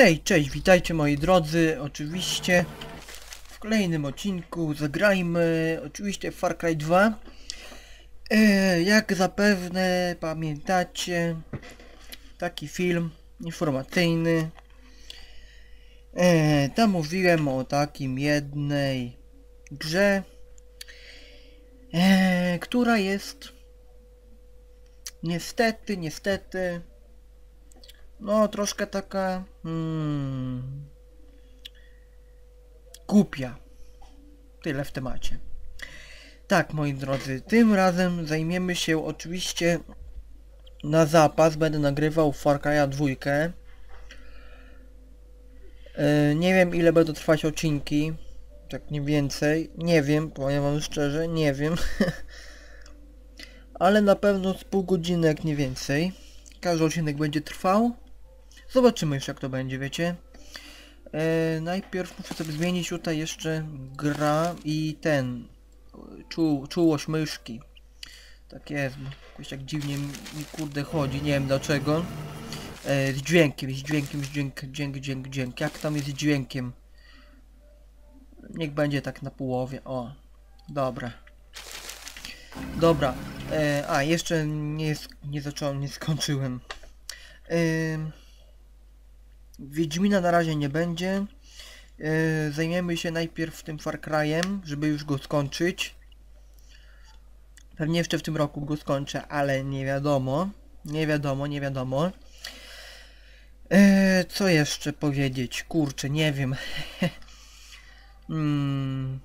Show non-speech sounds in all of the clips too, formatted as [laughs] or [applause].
Hej, cześć, witajcie moi drodzy, oczywiście. W kolejnym odcinku zagrajmy oczywiście Far Cry 2 e, Jak zapewne pamiętacie, taki film informacyjny. E, Tam mówiłem o takim jednej grze e, Która jest niestety, niestety no, troszkę taka... Hmm, głupia. Tyle w temacie. Tak, moi drodzy, tym razem zajmiemy się oczywiście na zapas. Będę nagrywał Far Cry'a 2. Yy, nie wiem ile będą trwać odcinki. Tak mniej więcej. Nie wiem, powiem wam szczerze, nie wiem. [laughs] Ale na pewno z pół godziny jak nie więcej. Każdy odcinek będzie trwał. Zobaczymy już jak to będzie, wiecie. E, najpierw muszę sobie zmienić tutaj jeszcze gra i ten czu, czułość myszki. Tak jest, bo jakoś tak dziwnie mi kurde chodzi, nie wiem dlaczego. E, z dźwiękiem, z dźwiękiem, z dźwięk, dźwięk, dźwięk, dźwięk. Jak tam jest z dźwiękiem? Niech będzie tak na połowie, o. Dobra. Dobra. E, a, jeszcze nie, nie zacząłem, nie skończyłem. E, Wiedźmina na razie nie będzie. Yy, zajmiemy się najpierw tym Far Cry'em, żeby już go skończyć. Pewnie jeszcze w tym roku go skończę, ale nie wiadomo. Nie wiadomo, nie wiadomo. Yy, co jeszcze powiedzieć? Kurczę, nie wiem. [laughs] hmm.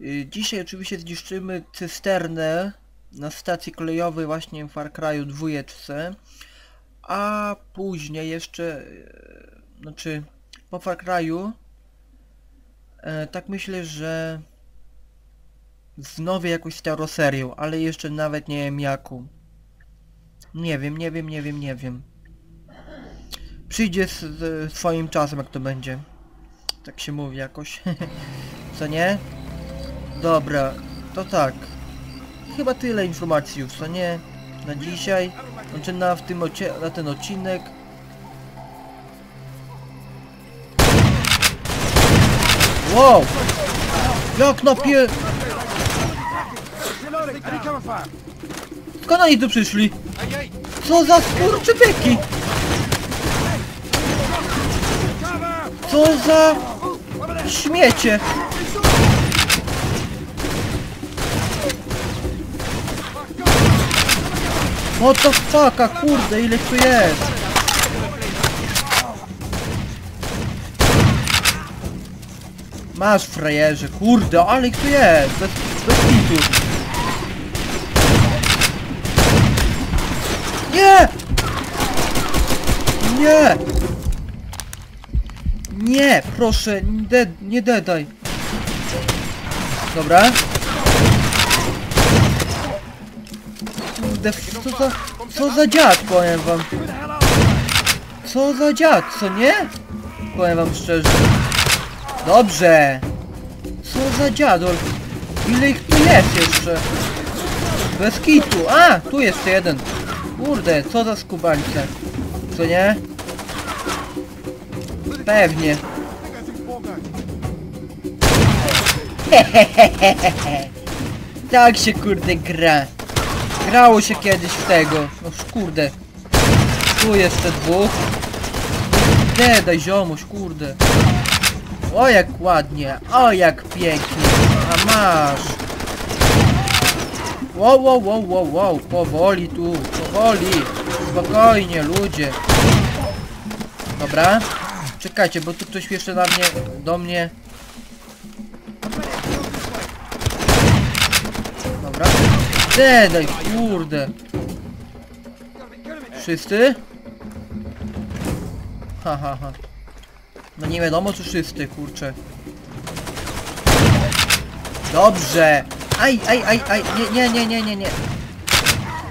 yy, dzisiaj oczywiście zniszczymy cysternę na stacji kolejowej właśnie w Far Cry'u dwójeczce a później jeszcze, e, znaczy po Far Cry'u, e, tak myślę, że znowu jakąś starą serią, ale jeszcze nawet nie wiem jaką. Nie wiem, nie wiem, nie wiem, nie wiem. Przyjdzie z, z swoim czasem, jak to będzie. Tak się mówi jakoś. [laughs] Co nie? Dobra, to tak. Chyba tyle informacji już, co nie? Na dzisiaj. Znaczy na, w tym na ten odcinek. Wow! Jak napie... Skąd oni tu przyszli? Co za skurczybyki? Co za... śmiecie? What the fuck, a kurde, ile tu jest? Masz frajerze, kurde, ale ich tu jest, bez, bez kitu. Nie! Nie! Nie, proszę, de nie dedaj. Dobra. Kurde, co za... Co za dziad, powiem wam. Co za dziad, co nie? Powiem wam szczerze. Dobrze. Co za dziadol. Ile ich tu jest jeszcze? Bez kitu. A, tu jest jeden. Kurde, co za skubańce. Co nie? Pewnie. [laughs] Tak się kurde gra. Grało się kiedyś w tego. No kurde. Tu jeszcze dwóch. Nie, daj ziomuś, kurde. O jak ładnie, o jak pięknie. A masz. Wow, wow, wow, wow, wow. Powoli tu, powoli. Spokojnie, ludzie. Dobra. Czekajcie, bo tu ktoś jeszcze na mnie, do mnie. Dedaj, kurde. Wszyscy? Ha, ha, ha. No nie wiadomo czy wszyscy, kurczę. Dobrze. Aj, aj, aj, aj. Nie, nie, nie, nie, nie, nie.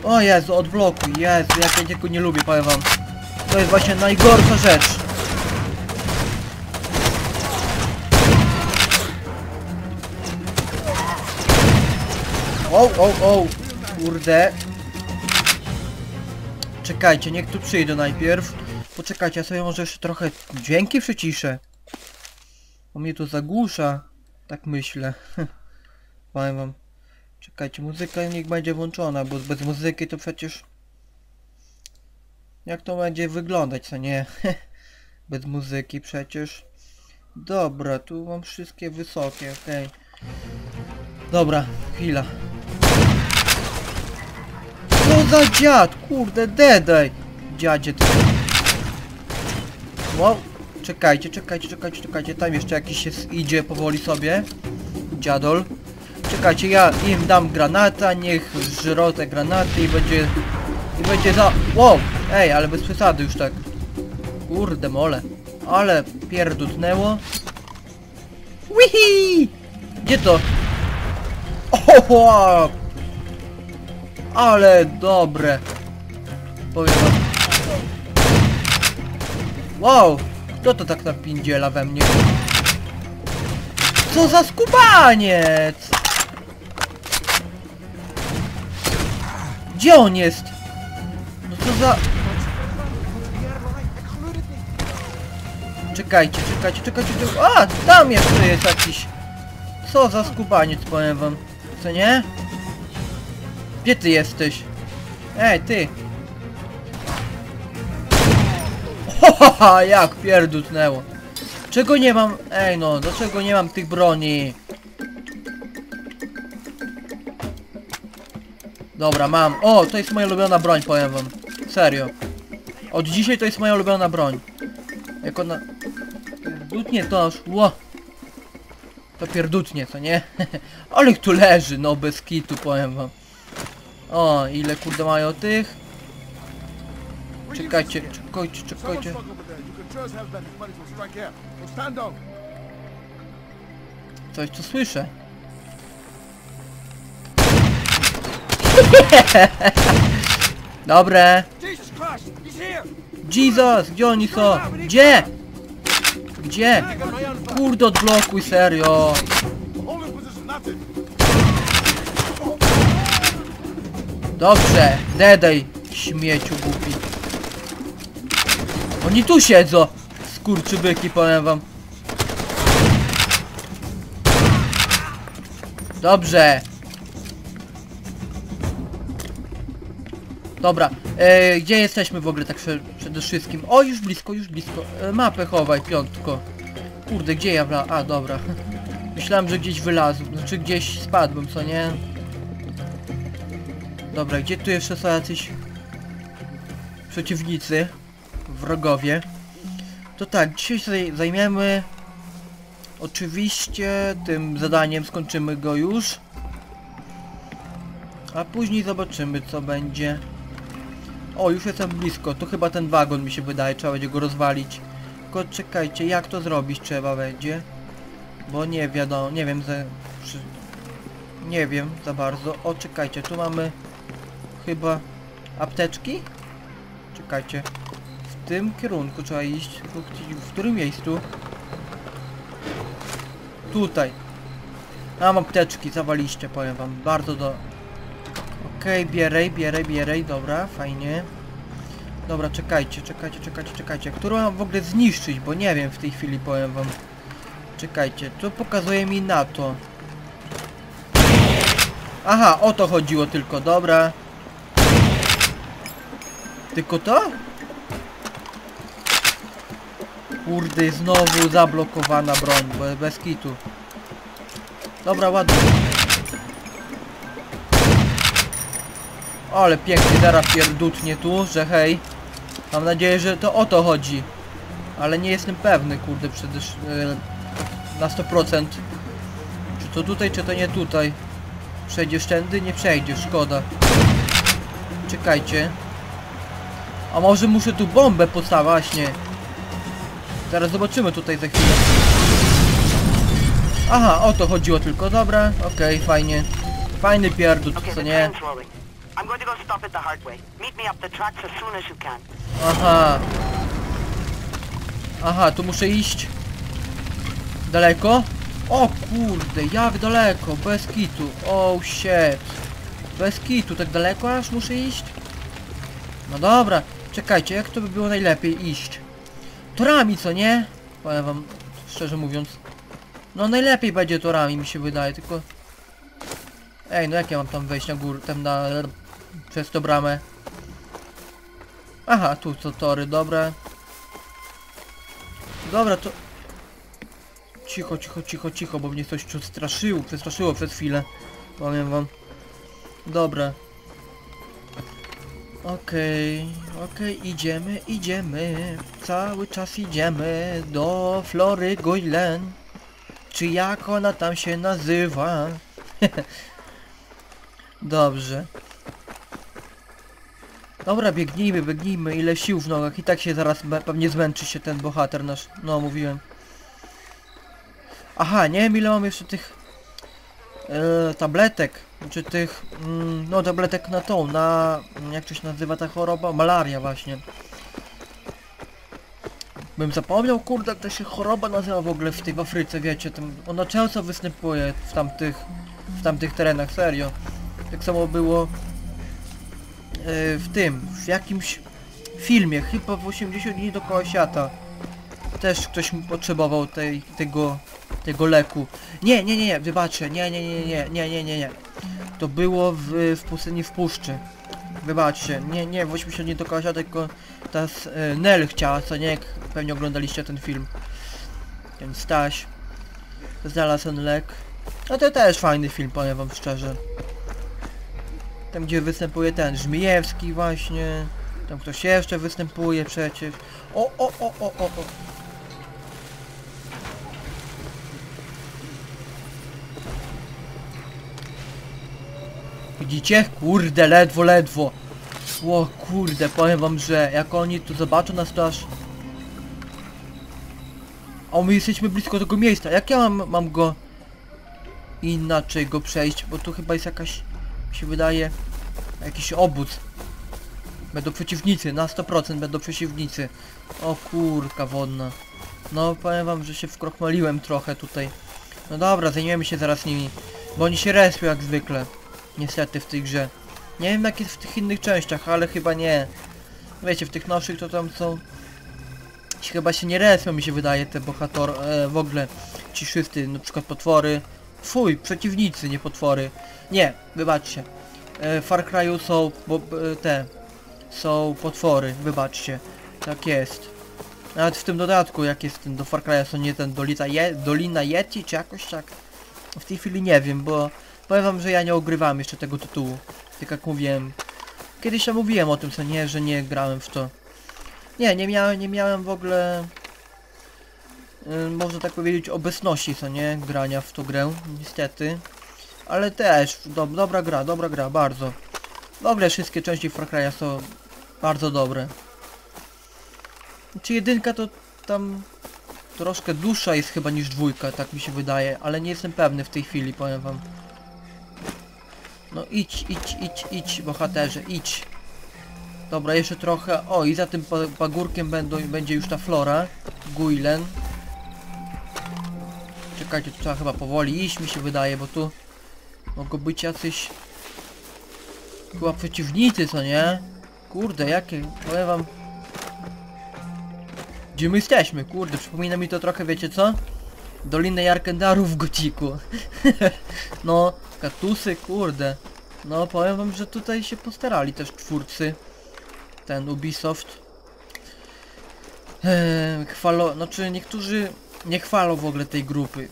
O Jezu, odblokuj. Jezu, jak ja tego nie lubię, powiem wam. To jest właśnie najgorsza rzecz. O, o, o. Kurde. Czekajcie, niech tu przyjdą najpierw. Poczekajcie, ja sobie może jeszcze trochę dźwięki przyciszę. Bo mnie tu zagłusza. Tak myślę. [laughs] Powiem wam. Czekajcie, muzyka niech będzie włączona, bo bez muzyki to przecież... Jak to będzie wyglądać, co nie? [laughs] bez muzyki przecież. Dobra, tu mam wszystkie wysokie, okej. Dobra, chwila. Co za dziad, kurde, dedaj! Dziadzie ty. Wow, czekajcie, czekajcie, czekajcie, czekajcie, tam jeszcze jakiś się idzie powoli sobie. Dziadol. Czekajcie, ja im dam granata, niech żrą te granaty i będzie... I będzie za... Wow! Ej, ale bez przesady już tak. Kurde mole. Ale pierdutnęło. Wihi! Gdzie to? Oho! Ale dobre. Powiem wam. Wow! Kto to tak napindziela we mnie? Co za skubaniec! Gdzie on jest? No co za... Czekajcie, czekajcie, czekajcie, czekajcie. A, tam jeszcze jest jakiś. Co za skubaniec, powiem wam. Co nie? Gdzie ty jesteś? Ej, ty! Haha, jak pierdutnęło. Czego nie mam? Ej no, dlaczego nie mam tych broni? Dobra, mam. O, to jest moja ulubiona broń, powiem wam. Serio. Od dzisiaj to jest moja ulubiona broń. Jak ona... Pierdutnie to aż... Ło! To pierdutnie, co nie? [laughs] Ale tu leży, no bez kitu, powiem wam. O, ile kurde mają tych? Czekajcie, czekajcie, czekajcie. Coś tu słyszę. [laughs] Dobre. Jesus, gdzie oni są? Gdzie? Gdzie? Kurde, odblokuj, serio. Dobrze, dedaj, śmieciu głupi. Oni tu siedzą. Skurczybyki, powiem wam. Dobrze. Dobra, e, gdzie jesteśmy w ogóle tak prze, przede wszystkim? O, już blisko, już blisko. E, mapę chowaj, piątko. Kurde, gdzie ja wla... A, dobra. Myślałem, że gdzieś wylazłem, znaczy gdzieś spadłem, co nie? Dobra, gdzie tu jeszcze są jacyś przeciwnicy, wrogowie? To tak, dzisiaj się zajmiemy oczywiście tym zadaniem, skończymy go już. A później zobaczymy co będzie. O, już jestem blisko, to chyba ten wagon mi się wydaje, trzeba będzie go rozwalić. Tylko czekajcie, jak to zrobić trzeba będzie. Bo nie wiadomo, nie wiem, ze, przy, nie wiem za bardzo. O, czekajcie, tu mamy chyba apteczki? Czekajcie. W tym kierunku trzeba iść. W, którym miejscu? Tutaj. Mam apteczki, zawaliście, powiem wam. Bardzo do... Okej, okay, bierej, bierej, dobra, fajnie. Dobra, czekajcie, czekajcie, czekajcie, czekajcie. Którą mam w ogóle zniszczyć, bo nie wiem w tej chwili, powiem wam. Czekajcie, tu pokazuje mi na to. Aha, o to chodziło tylko, dobra. Tylko to? Kurde, znowu zablokowana broń, bo bez kitu. Dobra, ładnie. Ale pięknie, teraz pierdutnie tu, że hej. Mam nadzieję, że to o to chodzi. Ale nie jestem pewny, kurde, przecież yy, na 100%. Czy to tutaj, czy to nie tutaj. Przejdziesz tędy? Nie przejdziesz, szkoda. Czekajcie. A może muszę tu bombę postawić, właśnie. Zaraz zobaczymy tutaj za chwilę. Aha, o to chodziło tylko, dobra, okej, fajnie. Fajny pierdut, Okay, co nie? I'm going to go stop it the hard way. Meet me up the tracks as soon as you can. Aha. Aha, tu muszę iść. Daleko? O kurde, jak daleko? Bez kitu. Oh shit. Bez kitu, tak daleko aż muszę iść? No dobra, czekajcie, jak to by było najlepiej iść? Torami, co nie? Powiem wam, szczerze mówiąc. No najlepiej będzie torami, mi się wydaje, tylko... Ej, no jak ja mam tam wejść na górę, tam na... przez tą bramę? Aha, tu to tory, dobra. Dobra, to... Cicho, cicho, cicho, cicho, bo mnie coś przestraszyło, przestraszyło przez chwilę. Powiem wam. Dobra. Okej, okej, idziemy, idziemy. Cały czas idziemy do Flory Goylen. Czy jak ona tam się nazywa? [laughs] Dobrze. Dobra, biegnijmy, biegnijmy, ile sił w nogach. I tak się zaraz pewnie zmęczy się ten bohater nasz. No, mówiłem. Aha, nie wiem ile mam jeszcze tych e, tabletek, czy tych, mm, no tabletek na tą, na, jak to się nazywa ta choroba? Malaria właśnie. Bym zapomniał, kurde, jak to się choroba nazywa w ogóle w tej w Afryce, wiecie, tam, ona często występuje w tamtych, w tamtych terenach, serio. Tak samo było w tym, w jakimś filmie, chyba w 80 dni dookoła świata. Też ktoś potrzebował tej, tego, tego leku. Nie, nie, nie, nie, wybaczcie, nie, nie, nie, nie, nie, nie, nie, nie. To było w, w pustyni w puszczy. Wybaczcie, nie, nie, w 80 dni dookoła świata, tylko ta e, Nel chciała, co nie, pewnie oglądaliście ten film. Ten Staś. Znalazł ten lek. No to też fajny film, powiem wam szczerze. Tam gdzie występuje ten Żmijewski właśnie. Tam ktoś jeszcze występuje przecież. O, o, o, o, o, o. Widzicie? Kurde, ledwo, ledwo. O kurde, powiem wam, że jak oni tu zobaczą nas to aż... O, my jesteśmy blisko tego miejsca. Jak ja mam, mam go inaczej go przejść? Bo tu chyba jest jakaś, mi się wydaje, jakiś obóz. Będą przeciwnicy, na 100% będą przeciwnicy. O kurka wodna. No powiem wam, że się wkrochmaliłem trochę tutaj. No dobra, zajmiemy się zaraz nimi. Bo oni się respią jak zwykle. Niestety w tej grze. Nie wiem jak jest w tych innych częściach, ale chyba nie. Wiecie, w tych nowszych to tam są... Chyba się nie respią mi się wydaje te bohator... E, w ogóle ci wszyscy, na przykład potwory. Fuj, przeciwnicy, nie potwory. Nie, wybaczcie. E, Far Cry'u są bo, e, te... Są potwory, wybaczcie. Tak jest. Nawet w tym dodatku, jak jest ten do Far Cry'a, są nie ten Dolita Je Dolina Yeti, czy jakoś tak. W tej chwili nie wiem, bo powiem wam, że ja nie ogrywam jeszcze tego tytułu. Tak jak mówiłem. Kiedyś ja mówiłem o tym, co nie, że nie grałem w to. Nie, nie miałem, nie miałem w ogóle... y, można tak powiedzieć obecności, co nie, grania w tą grę, niestety. Ale też, do, dobra gra, dobra gra, bardzo. W ogóle wszystkie części Far Cry'a są bardzo dobre. Czy jedynka to tam troszkę dłuższa jest chyba niż dwójka, tak mi się wydaje, ale nie jestem pewny w tej chwili, powiem wam. No idź, idź, idź, idź, bohaterze, idź. Dobra, jeszcze trochę. O, i za tym pa- pagórkiem będą, będzie już ta flora. Guilen. Czekajcie, trzeba chyba powoli iść, mi się wydaje, bo tu mogą być jacyś... Chyba przeciwnicy, co nie? Kurde, jakie, powiem wam... Gdzie my jesteśmy? Kurde, przypomina mi to trochę, wiecie co? Dolinę Jarkendaru w Gociku. [laughs] no, katusy, kurde. No, powiem wam, że tutaj się postarali też twórcy. Ten Ubisoft. Eee, chwalo, znaczy niektórzy nie chwalą w ogóle tej grupy.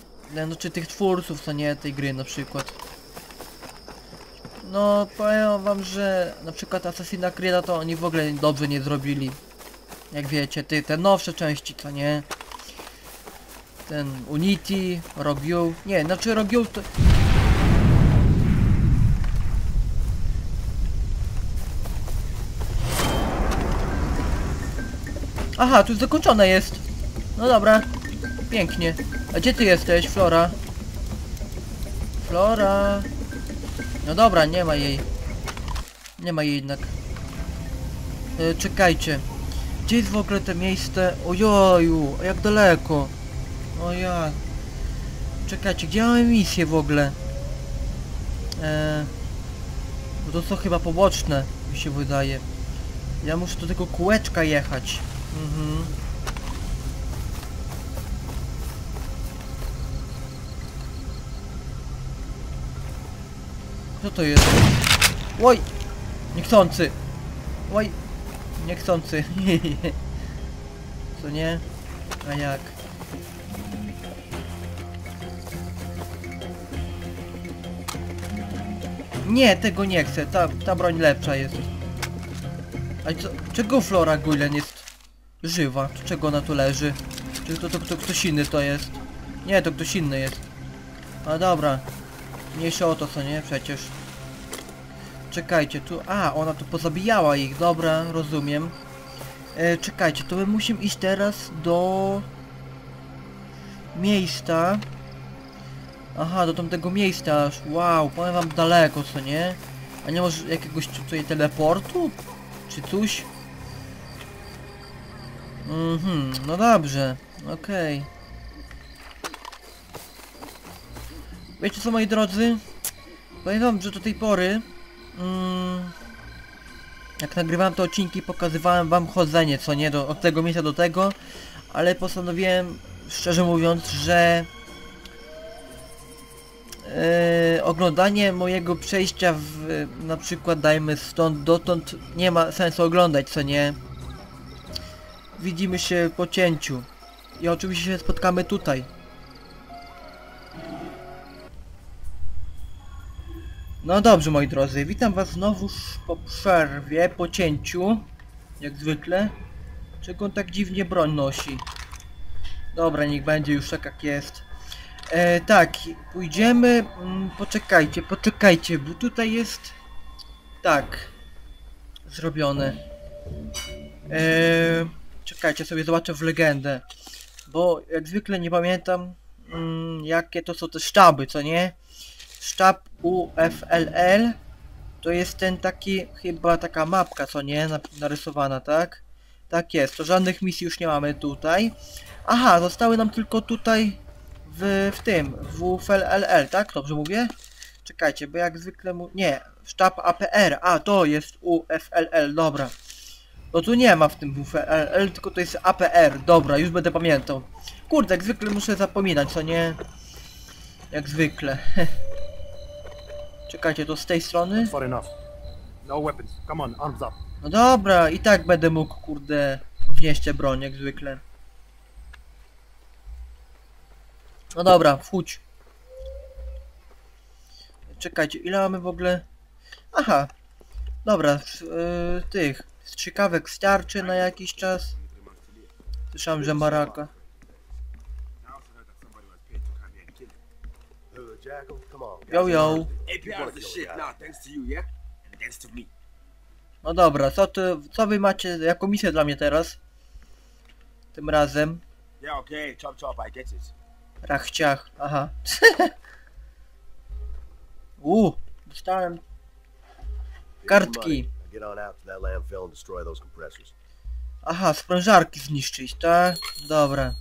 Znaczy tych twórców, co nie tej gry na przykład. No, powiem wam, że na przykład Assassin's Creed to oni w ogóle dobrze nie zrobili. Jak wiecie, ty, te nowsze części, co nie? Ten Unity, Rogue Nie, znaczy Rogue to... Aha, tu zakończone jest. No dobra. Pięknie. A gdzie ty jesteś, Flora? Flora. No dobra, nie ma jej. Nie ma jej jednak. E, czekajcie. Gdzie jest w ogóle to miejsce? Ojoju, jak daleko? O ja. Czekajcie, gdzie mamy misję w ogóle? Eee, bo to są chyba poboczne, mi się wydaje. Ja muszę do tego kółeczka jechać. Mhm. Co to jest? Oj! Niechcący! Oj! Niechcący. [laughs] Co nie? A jak? Nie, tego nie chcę. Ta, ta broń lepsza jest. A co? Czego Flora Gulen jest żywa? Czego ona tu leży? Czy to, to, to ktoś inny to jest? Nie, to ktoś inny jest. A dobra. Mniejsza o to co nie? Przecież. Czekajcie, tu... A, ona tu pozabijała ich. Dobra, rozumiem. E, czekajcie, to my musimy iść teraz do... Miejsca. Aha, do tamtego miejsca aż. Wow, powiem wam daleko, co nie? A nie może jakiegoś tutaj teleportu? Czy coś? Mhm, no dobrze, okej. Wiecie co moi drodzy? Powiem wam, że do tej pory mm, jak nagrywałem te odcinki pokazywałem wam chodzenie, co nie, do, od tego miejsca do tego ale postanowiłem, szczerze mówiąc, że Yy, oglądanie mojego przejścia w na przykład dajmy stąd dotąd nie ma sensu oglądać, co nie? Widzimy się po cięciu. I oczywiście się spotkamy tutaj. No dobrze moi drodzy, witam was znowuż po przerwie, po cięciu. Jak zwykle. Czego on tak dziwnie broń nosi? Dobra, niech będzie już tak jak jest. E, tak, pójdziemy... Mm, poczekajcie, poczekajcie, bo tutaj jest... Tak. Zrobione. E, czekajcie, sobie zobaczę w legendę. Bo jak zwykle nie pamiętam mm, jakie to są te sztaby, co nie? Sztab UFLL to jest ten taki, chyba taka mapka, co nie? Na- Narysowana, tak? Tak jest, to żadnych misji już nie mamy tutaj. Aha, zostały nam tylko tutaj w, w tym, w UFLL, tak? Dobrze mówię? Czekajcie, bo jak zwykle mu... Nie, sztab APR, a to jest UFLL, dobra. No tu nie ma w tym UFLL, tylko to jest APR, dobra, już będę pamiętał. Kurde, jak zwykle muszę zapominać, co nie? Jak zwykle. [laughs] Czekajcie, to z tej strony? Far enough. No weapons. Come on, arms up. No dobra, i tak będę mógł, kurde, wnieść broń, jak zwykle. No dobra, wchódź. Czekajcie, ile mamy w ogóle... Aha. Dobra, yy, tych strzykawek starczy na jakiś czas. Słyszałem, że maraka. Jackal, come on. Yo, yo. No dobra, co ty, co wy macie jako misję dla mnie teraz? Tym razem. Yeah, okay. Chop chop, I get it. Rachciach, aha. [laughs] U, dostałem kartki. Aha, sprężarki zniszczyć, tak? Dobra.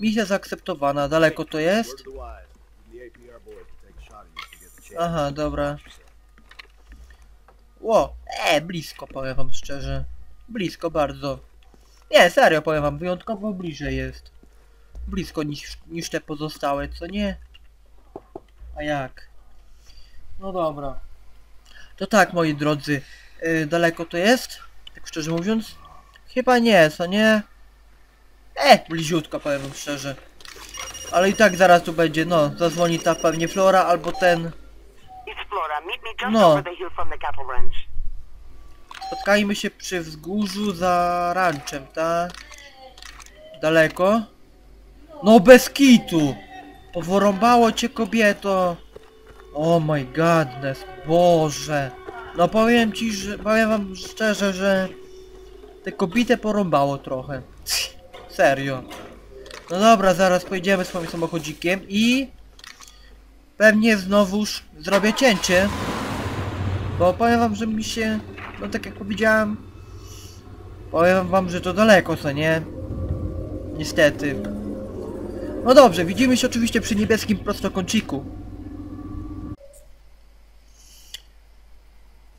Misja zaakceptowana, daleko to jest? Word to the wise. Even the APR boys can take a shot at you if they get the chance. Aha, dobra. Ło, e, blisko powiem wam szczerze. Blisko bardzo. Nie, serio powiem wam, wyjątkowo bliżej jest. Blisko niż, niż te pozostałe, co nie? A jak? No dobra. To tak, moi drodzy. Yy, daleko to jest? Tak szczerze mówiąc? Chyba nie, co nie? E, bliziutko powiem wam szczerze. Ale i tak zaraz tu będzie, no, zadzwoni ta pewnie Flora albo ten... Flora. Meet me just No. over the hill from the cattle ranch. Spotkajmy się przy wzgórzu za ranczem, tak? Daleko? No bez kitu! Poworąbało cię kobieto! Oh my godness, Boże! No powiem ci, że powiem wam szczerze, że te kobietę porąbało trochę. Serio. No dobra, zaraz pojedziemy swoim samochodzikiem i pewnie znowuż zrobię cięcie. Bo powiem wam, że mi się, no tak jak powiedziałem, powiem wam, że to daleko, co nie? Niestety. No dobrze, widzimy się oczywiście przy niebieskim prostokąciku.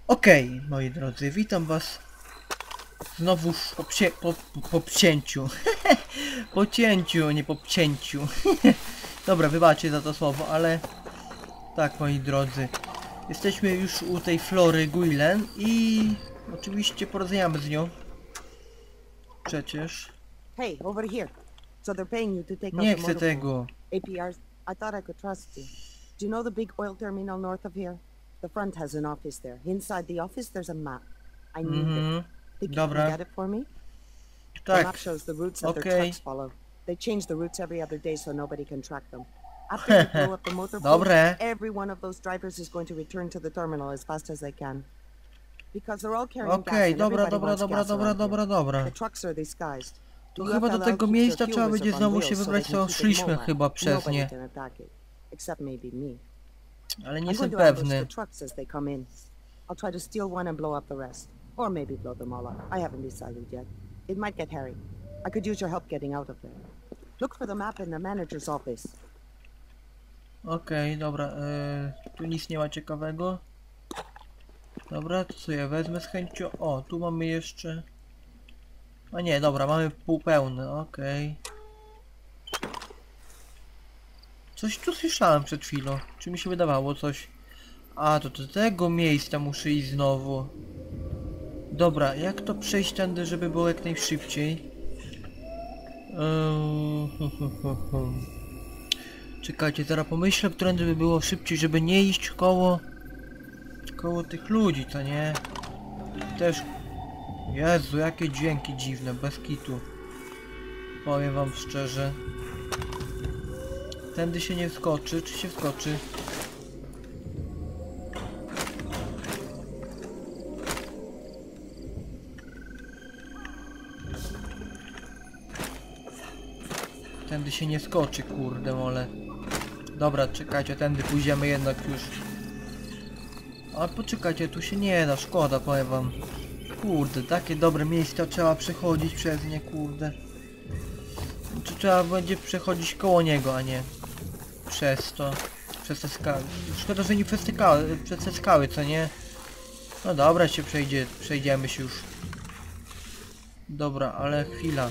Okej, moi drodzy, witam was Znowuż po, psie, po, po pcięciu. [laughs] po cięciu, nie po pcięciu. [laughs] Dobra, wybaczcie za to słowo, ale... Tak, moi drodzy. Jesteśmy już u tej Flory Guilen i... Oczywiście porozmawiamy z nią. Przecież. Hey, over here. So they're paying you to take Nie chcę tego. APRs, I thought I could trust you. Do you know the big oil terminal north of here? The front has an office there. Inside the office, there's a map. I need Mhm. it. Think you Dobra. can get it for me? The map Tak. shows the routes that their Okay. trucks follow. They change the routes every other day so nobody can track them. After you blow up the [laughs] motorboat, Dobre. every one of those drivers is going to return to the terminal as fast as they can. Because they're all carrying gas Okej, dobra, dobra, dobra, gas dobra, dobra, dobra. The trucks are disguised. To chyba do tego miejsca trzeba będzie znowu się wybrać, co szliśmy chyba przez nie. can attack it, except maybe me. Ale nie jestem pewny. the trucks as they come in. I'll try to steal one and blow up the rest. Or maybe blow them all up. I haven't decided yet. It might get hairy. I could use your help getting out of there. Look for the map in the manager's office. Okej, dobra, e, tu nic nie ma ciekawego. Dobra, to co ja wezmę z chęcią. O, tu mamy jeszcze... A nie, dobra, mamy półpełne, okej. Coś tu słyszałem przed chwilą. Czy mi się wydawało coś? A, to do tego miejsca muszę iść znowu. Dobra, jak to przejść tędy, żeby było jak najszybciej? Hu. Czekajcie, zaraz pomyślę, którędy by było szybciej, żeby nie iść koło... koło tych ludzi, co nie? Też... Jezu, jakie dźwięki dziwne, bez kitu. Powiem wam szczerze. Tędy się nie wskoczy, czy się wskoczy? Tędy się nie skoczy, kurde mole. Dobra, czekajcie, tędy pójdziemy jednak już. Ale poczekajcie, tu się nie da, szkoda, powiem wam. Kurde, takie dobre miejsca trzeba przechodzić przez nie, kurde. Czy trzeba będzie przechodzić koło niego, a nie przez to. Przez te skały. Szkoda, że nie przez te, przez te skały, co nie? No dobra, się przejdzie, przejdziemy się już. Dobra, ale chwila.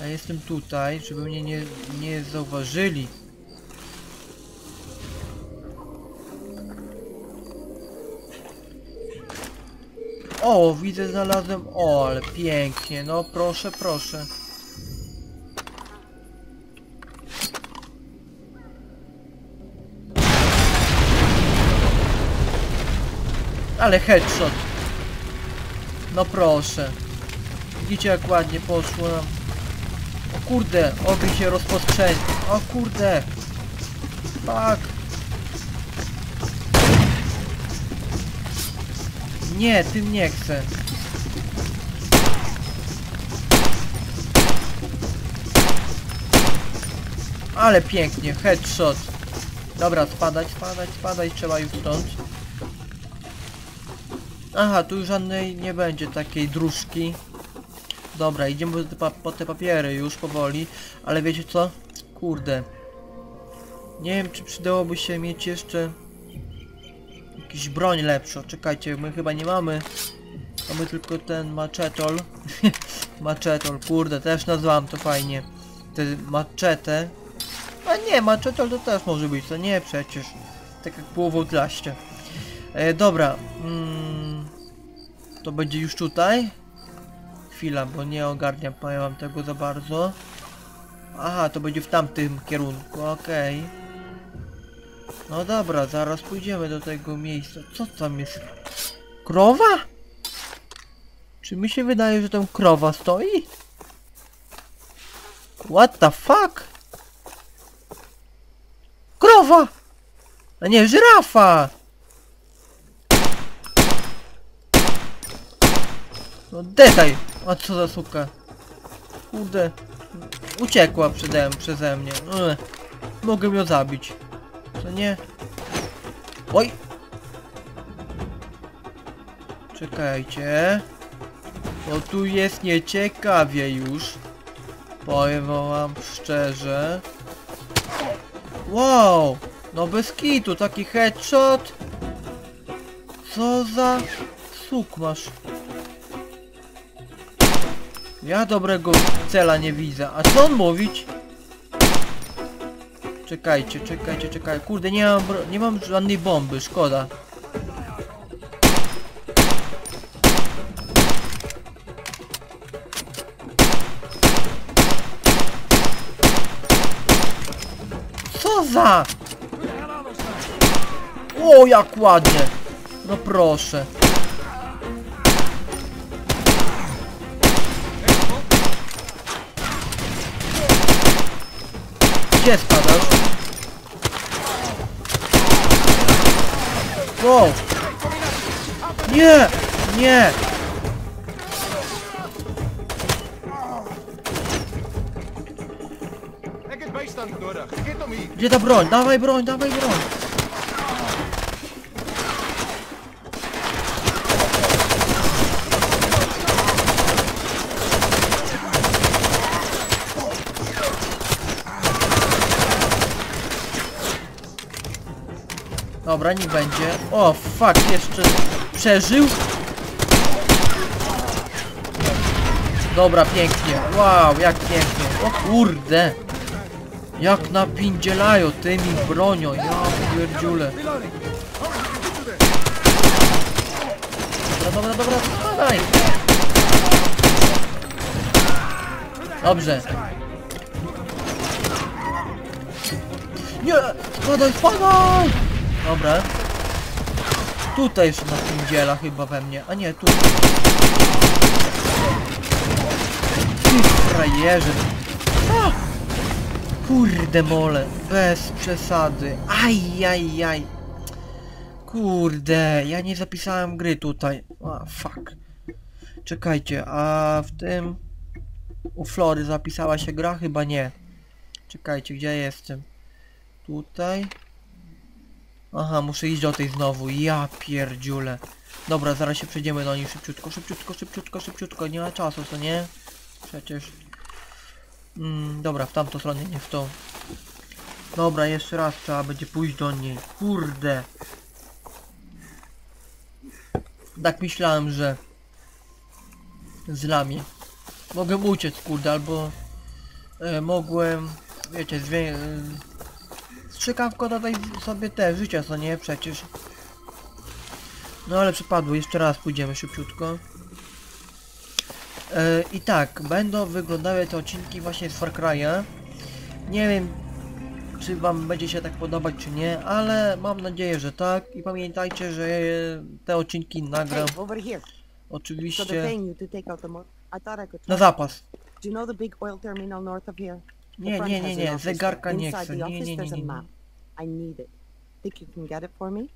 Ja jestem tutaj, żeby mnie nie, nie zauważyli. O, widzę, znalazłem. O, ale pięknie. No, proszę, proszę. Ale headshot. No proszę. Widzicie jak ładnie poszło nam. Kurde, oby się rozpostrzeli. O kurde. Fuck. Nie, tym nie chcę. Ale pięknie, headshot. Dobra, spadać, spadać, spadać, trzeba już stąd. Aha, tu już żadnej nie będzie takiej dróżki. Dobra, idziemy po po te papiery już powoli, ale wiecie co? Kurde. Nie wiem, czy przydałoby się mieć jeszcze jakiś broń lepszą. Czekajcie, my chyba nie mamy. Mamy tylko ten maczetol. [laughs] maczetol, kurde, też nazwałem to fajnie. Te maczetę. A nie, maczetol to też może być, to nie przecież. Tak jak było w. E, dobra. Mm, to będzie już tutaj. Chwila, bo nie ogarniam, powiem wam tego za bardzo. Aha, to będzie w tamtym kierunku, okej. No dobra, zaraz pójdziemy do tego miejsca. Co tam jest? Krowa? Czy mi się wydaje, że tam krowa stoi? What the fuck? Krowa! A nie, żyrafa! No detaj! A co za suka? Kurde. Uciekła przede, przeze mnie. Ech. Mogę ją zabić. Co nie? Oj! Czekajcie. Bo tu jest nieciekawie już. Powiem wam szczerze. Wow! No bez kitu, taki headshot. Co za łuk masz? Ja dobrego cela nie widzę. A co on mówić? Czekajcie, czekajcie, czekajcie. Kurde, nie mam, nie mam żadnej bomby, szkoda. Co za? O, jak ładnie. No proszę. Gdzie spadasz? Wow! Nie! Nie! Gdzie ta broń? Dawaj broń, dawaj broń! Dobra, niech będzie. O, fuck, jeszcze przeżył. Dobra, pięknie. Wow, jak pięknie. O kurde. Jak napindzielają tymi bronią, ja pierdziule. Dobra, dobra, dobra, spadaj. Dobrze. Nie, spadaj, spadaj. Dobra. Tutaj jeszcze napindziela chyba we mnie, a nie, tu. Ty frajerze. Kurde mole, bez przesady. Aj, aj, aj. Kurde, ja nie zapisałem gry tutaj. A, fuck. Czekajcie, a w tym... U Flory zapisała się gra? Chyba nie. Czekajcie, gdzie jestem? Tutaj? Aha, muszę iść do tej znowu. Ja pierdziule. Dobra, zaraz się przejdziemy do niej szybciutko, szybciutko, szybciutko, szybciutko. Nie ma czasu, co nie? Przecież... Mm, dobra, w tamtą stronę, nie w tą. Dobra, jeszcze raz trzeba będzie pójść do niej. Kurde. Tak myślałem, że z lami. Mogłem uciec, kurde, albo e, mogłem, wiecie, zwie... strzykawko dodać sobie te życia, co nie? Przecież. No ale przypadło, jeszcze raz pójdziemy szybciutko. E, I tak, będą wyglądały te odcinki właśnie z Far Cry'a. Nie wiem, czy wam będzie się tak podobać, czy nie, ale mam nadzieję, że tak. I pamiętajcie, że te odcinki nagram oczywiście na zapas. Do you know the big oil terminal north of here? The Nie, front nie, has nie, an nie, office zegarka nie Inside chcę. the Nie, office, nie, nie, there's a nie, map. I need it. Think you can get it for me?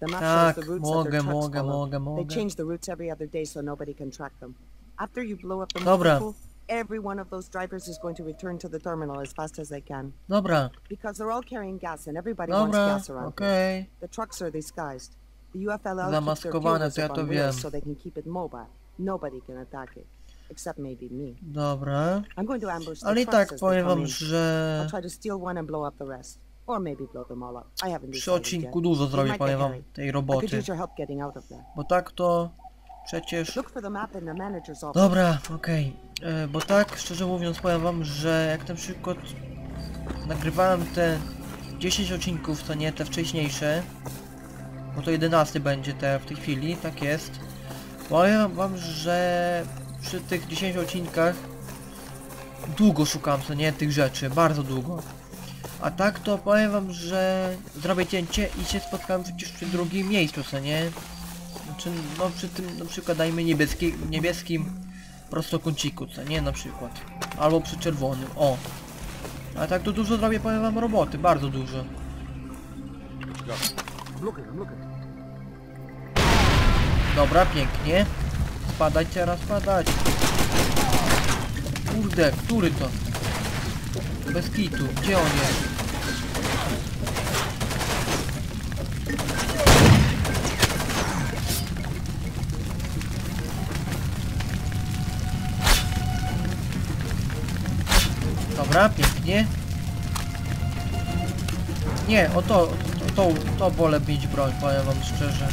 The map Tak, shows the routes that mogę, their trucks mogę, follow. mogę, They change the routes every other day so nobody can track them. After you blow up the Dobra. motor every one of those drivers is going to return to the terminal as fast as they can. Dobra, Because they're all carrying gas and everybody wants gas around here. The trucks are disguised. The UFLL keeps their Zamaskowane, fuel to ja to on wheels wiem. so they can keep it mobile. Nobody can attack it. Except maybe me. Dobra. I'm going to ambush the Ale i tak powiem wam, że I'll try to steal one and blow up the rest. Or maybe blow them all up. I haven't przy odcinku dużo zrobię, powiem wam, tej roboty. Bo tak to przecież... Dobra, okej. E, Bo tak, szczerze mówiąc, powiem wam, że jak na przykład nagrywałem te 10 odcinków, co nie te wcześniejsze, bo to 11 będzie te w tej chwili, tak jest. Powiem wam, że przy tych 10 odcinkach długo szukam, co nie, tych rzeczy, bardzo długo. A tak to powiem wam, że zrobię cięcie i się spotkałem przecież przy drugim miejscu, co nie? Znaczy, no przy tym na przykład dajmy niebieski, niebieskim prostokąciku, co nie na przykład. Albo przy czerwonym, o. A tak to dużo zrobię, powiem wam roboty, bardzo dużo. Dobra, pięknie. Spadać teraz, spadać. Kurde, który to? Bez kitu, gdzie on jest? Dobra, pięknie. Nie, o to, to, to, to wolę mieć broń, powiem wam szczerze.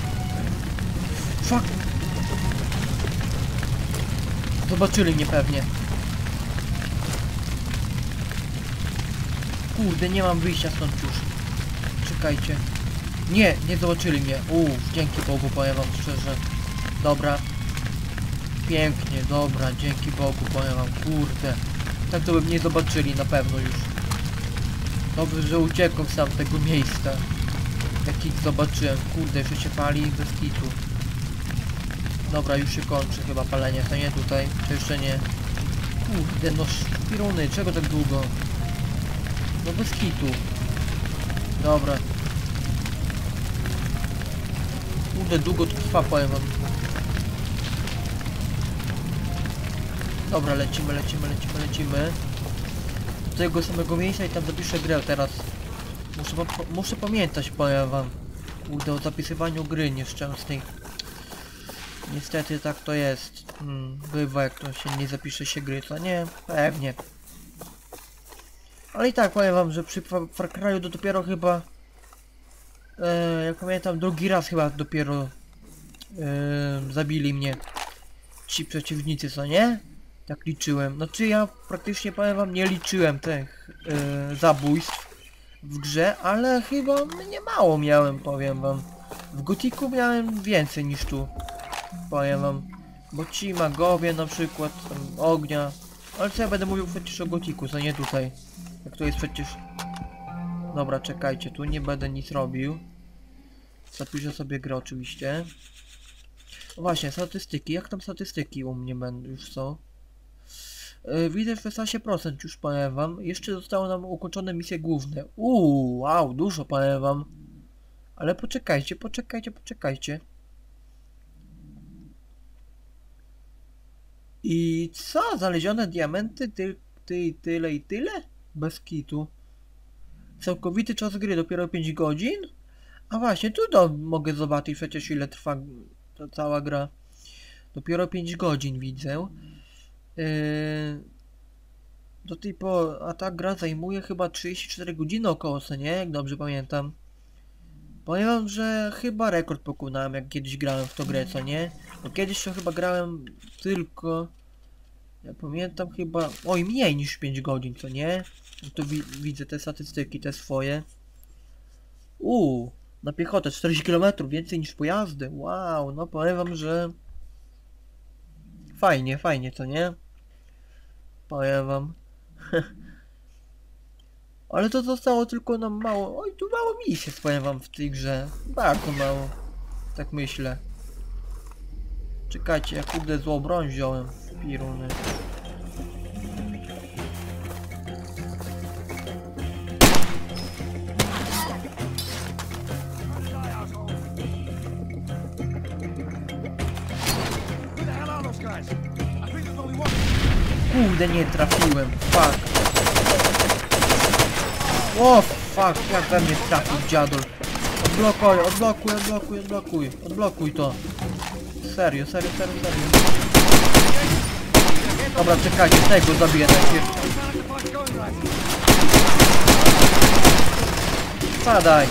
Fuck, Zobaczyli mnie pewnie. Kurde, nie mam wyjścia stąd już. Czekajcie. Nie, nie zobaczyli mnie. Uuu, dzięki Bogu, powiem wam szczerze. Dobra. Pięknie, dobra, dzięki Bogu, powiem wam, kurde. Tak to by mnie zobaczyli na pewno już. Dobrze, że uciekłem z tego miejsca. Jak ich zobaczyłem. Kurde, jeszcze się pali bez kitu. Dobra, już się kończy chyba palenie, to nie tutaj, czy jeszcze nie? Kurde, no szpiruny, czego tak długo? No bez kitu. Dobra. Kurde, długo to trwa, powiem wam. Dobra, lecimy, lecimy, lecimy, lecimy. Do tego samego miejsca i tam zapiszę grę teraz. Muszę, muszę pamiętać, powiem wam. Kurde, o zapisywaniu gry nieszczęsnej. Niestety tak to jest. Hmm, bywa jak to się nie zapisze się gry, co nie? Pewnie. Ale i tak powiem wam, że przy Fa- Far Cry'u to dopiero chyba... E, jak pamiętam, drugi raz chyba dopiero e, zabili mnie ci przeciwnicy, co nie? Tak liczyłem. Znaczy ja praktycznie powiem wam nie liczyłem tych e, zabójstw w grze, ale chyba nie mało miałem, powiem wam. W Gotiku miałem więcej niż tu. Powiem wam. Bo ci magowie na przykład, tam ognia. Ale co ja będę mówił przecież o Gotiku, co nie tutaj. Jak to jest przecież... Dobra, czekajcie, tu nie będę nic robił. Zapiszę sobie grę oczywiście. No właśnie, statystyki. Jak tam statystyki u mnie będą już są? Yy, widzę, że 16% już powiem wam. Jeszcze zostało nam ukończone misje główne. Uuu, wow, dużo powiem wam. Ale poczekajcie, poczekajcie, poczekajcie. I co? Znalezione diamenty? Ty, ty, tyle i tyle? Bez kitu. Całkowity czas gry dopiero 5 godzin? A właśnie, tu do, mogę zobaczyć przecież ile trwa ta cała gra. Dopiero 5 godzin widzę. Yy, do tej pory, a ta gra zajmuje chyba 34 godziny około, co nie? Jak dobrze pamiętam. Powiem wam, że chyba rekord pokonałem, jak kiedyś grałem w tą grę, co nie? Bo kiedyś to chyba grałem tylko... Ja pamiętam chyba... Oj, mniej niż 5 godzin, co nie? No tu wi widzę te statystyki, te swoje. Uuu, na piechotę 40 km, więcej niż pojazdy. Wow, no powiem wam, że... Fajnie, fajnie, co nie? Powiem wam. [laughs] Ale to zostało tylko nam mało. Oj, tu mało misji, powiem wam w tej grze. Bardzo mało. Tak myślę. Czekajcie, ja kurde złą broń wziąłem. Piruny. Kurde, nie trafiłem. Fuck. O, fuck, jak we mnie trafił dziadol. Odblokuj, odblokuj, odblokuj, odblokuj. Odblokuj to. Serio, serio, serio, serio. Dobra, czekajcie, tego zabiję najpierw. Spadaj.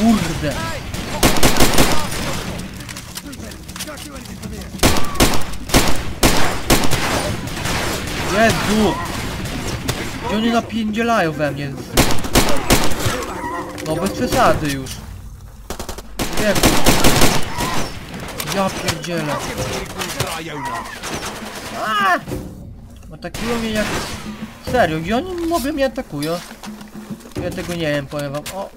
Kurde. Jezu! Gdzie oni napierdzielają we mnie? No bez przesady już. Wieku. Ja pierdzielę. A! Atakują mnie jak... Serio, gdzie oni mogą mnie atakują? Ja tego nie wiem, powiem wam. O, o, o.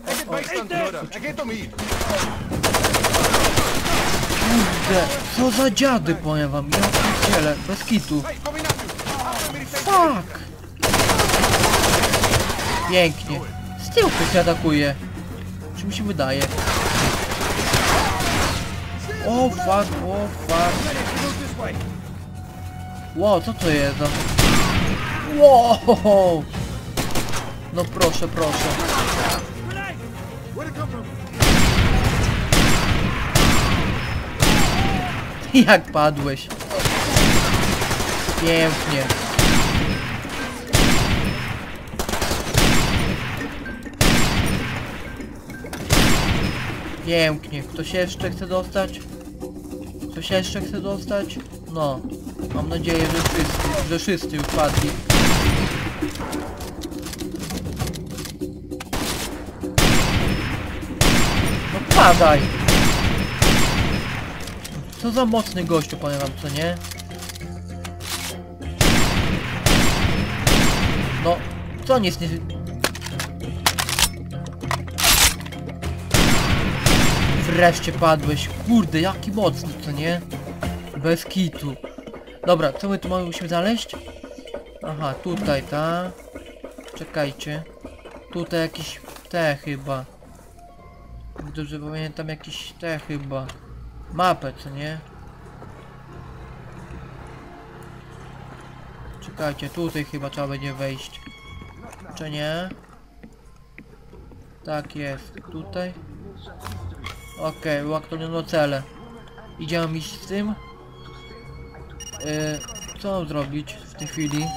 Kurde, co za dziady, powiem wam. Ja pierdzielę, bez kitu. Fuck! Pięknie. Z tyłu ktoś atakuje. Czy mi się wydaje? O fuck, o fuck. Wow, co to jest. Wow! No proszę, proszę. [laughs] Jak padłeś? Pięknie. Pięknie. Ktoś jeszcze chce dostać? Ktoś jeszcze chce dostać? No. Mam nadzieję, że wszyscy, że wszyscy już padli. No padaj! Co za mocny gościu, powiem wam, co nie? No, co jest nie... Wreszcie padłeś. Kurde, jaki mocny, co nie? Bez kitu. Dobra, co my tu mamy, musimy znaleźć? Aha, tutaj, ta. Czekajcie. Tutaj jakieś te chyba. Dobrze pamiętam jakieś te chyba. Mapę, co nie? Czekajcie, tutaj chyba trzeba będzie wejść. Czy nie? Tak jest. Tutaj? Okej, okay, uaktualniono cele. Idziemy iść z tym? Yy, co mam zrobić w tej chwili?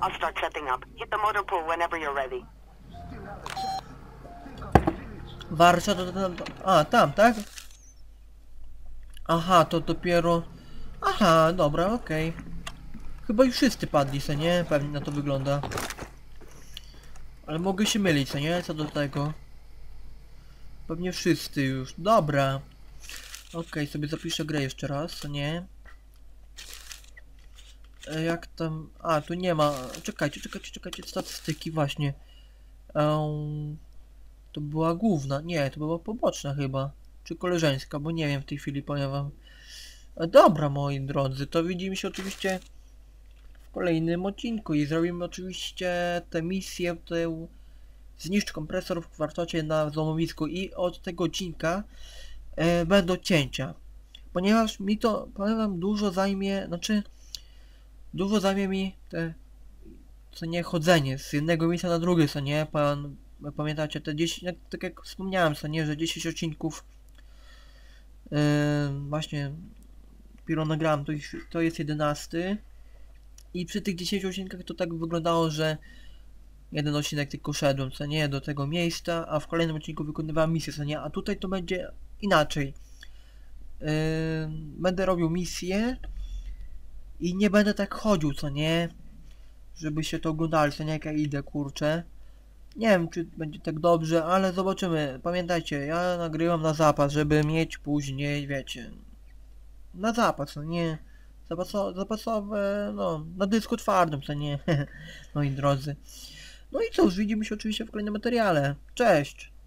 I'll start setting up. Hit the motor pool whenever you're ready. Warsztat to tam... A, tam, tak? Aha, to dopiero... Aha, dobra, okej. Chyba już wszyscy padli, co nie? Pewnie na to wygląda. Ale mogę się mylić, co nie? Co do tego. Pewnie wszyscy już. Dobra. Okej, sobie zapiszę grę jeszcze raz, nie? E, Jak tam... A, tu nie ma... Czekajcie, czekajcie, czekajcie, statystyki właśnie. Ehm... To była główna, nie, to była poboczna chyba. Czy koleżeńska, bo nie wiem w tej chwili, powiem wam. E, Dobra, moi drodzy, to widzimy się oczywiście w kolejnym odcinku i zrobimy oczywiście tę misję, tę zniszcz kompresor w kwartocie na złomowisku i od tego odcinka e, będą cięcia. Ponieważ mi to, powiem dużo zajmie, znaczy dużo zajmie mi te, co nie, chodzenie z jednego miejsca na drugie, co nie, pan, pamiętacie, te 10, jak, tak jak wspomniałem, co nie, że 10 odcinków yy, właśnie dopiero nagrałem, to, to jest 11 i przy tych 10 odcinkach to tak wyglądało, że jeden odcinek tylko szedłem, co nie, do tego miejsca, a w kolejnym odcinku wykonywałem misję, co nie, a tutaj to będzie inaczej. Yy, będę robił misję i nie będę tak chodził, co nie, żebyście to oglądali, co nie, jak ja idę, kurczę. Nie wiem, czy będzie tak dobrze, ale zobaczymy. Pamiętajcie, ja nagrywam na zapas, żeby mieć później, wiecie, na zapas, no nie, zapaso, zapasowe, no, na dysku twardym, co nie, [laughs] moi drodzy. No i cóż, widzimy się oczywiście w kolejnym materiale. Cześć!